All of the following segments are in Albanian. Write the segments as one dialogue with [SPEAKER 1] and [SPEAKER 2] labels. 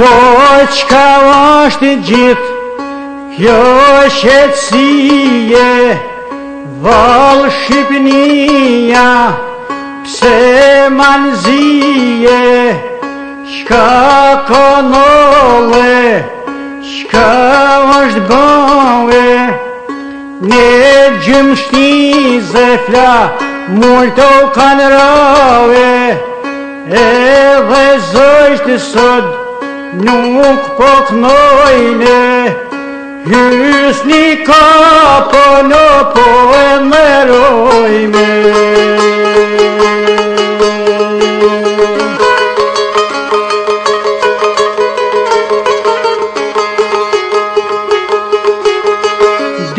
[SPEAKER 1] Po qka ashtë i gjithë Kjo shetsije Valë Shqipënia Pse manzije Qka konole Qka ashtë bëve Ne gjymë shtize multo Mullë të kanë Edhe zështë sëtë nuk po të nëjme i s'ni në po e nërojme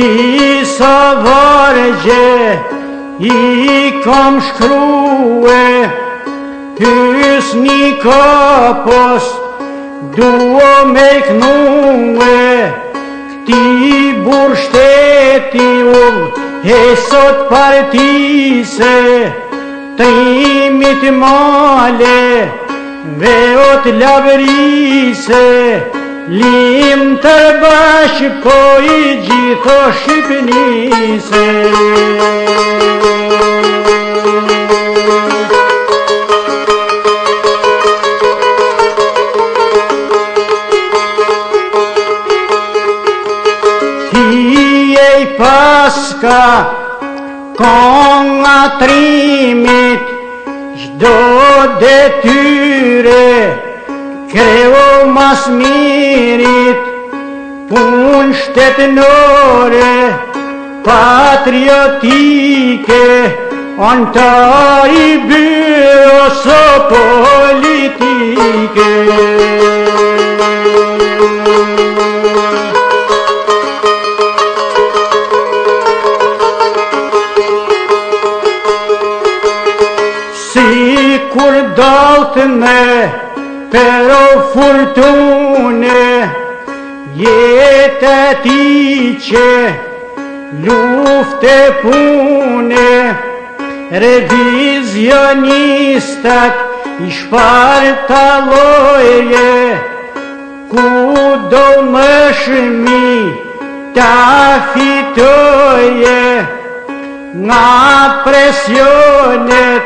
[SPEAKER 1] disa vargje i kam shkru e i s'ni kapos Duo me knue Këti bur shteti ull E sot partise Të imi male Ve o të labërise Lim të bashkë po i gjitho shqipënise i paska Konga trimit Gjdo detyre Krevo mas mirit Pun shtetënore Patriotike Antar i byrë Oso po pero furtune, e tătice, lufte pune, revizionistă își partaloie cu domășmii tafitoie, na presionet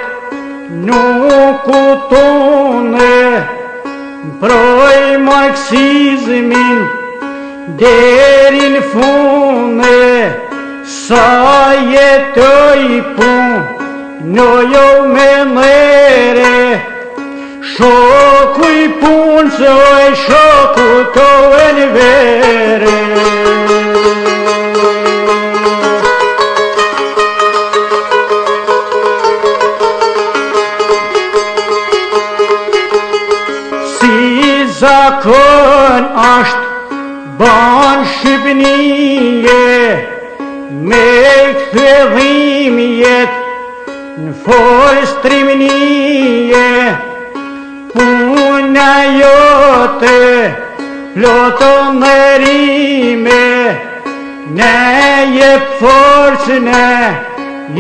[SPEAKER 1] nuk u tone Proj marxizmin derin fune Sa jetoj pun në jo me mere Shoku i punë, se oj shoku të Shoku i punë, se shoku të venë zakon është ban Shqipnije Me këtë dhim Në forë strimënije Puna jote Ploto në rime Ne je përcë ne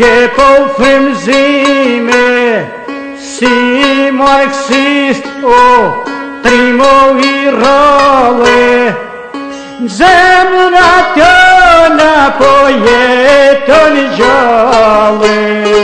[SPEAKER 1] Je po fëmëzime Si marxist o примовірали, земля то напоє, то лежали.